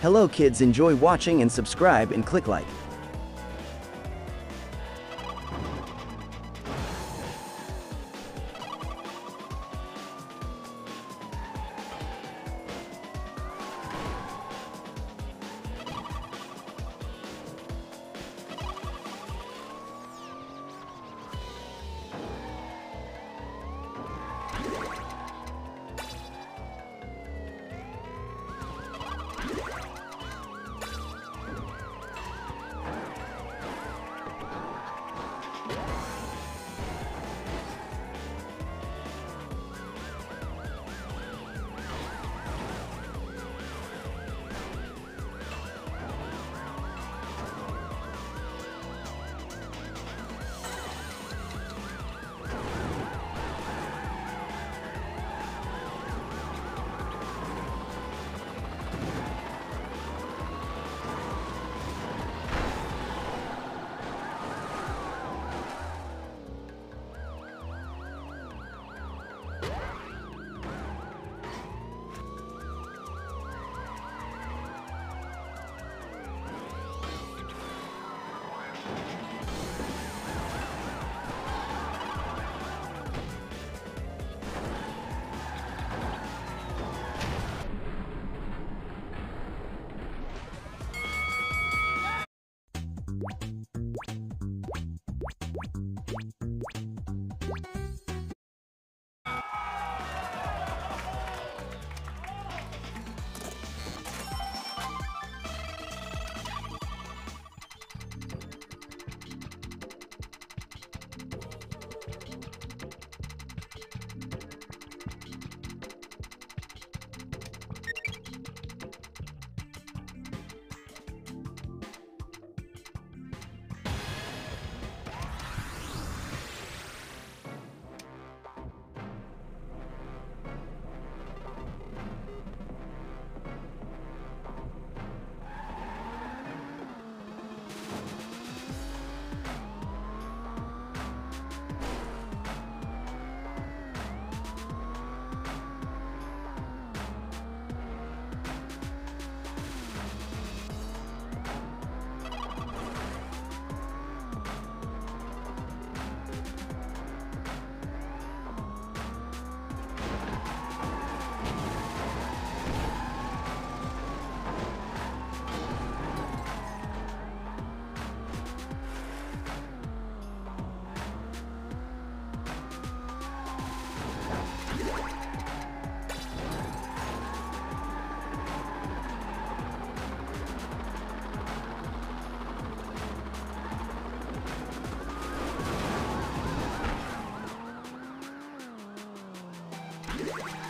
Hello kids enjoy watching and subscribe and click like. you Yeah.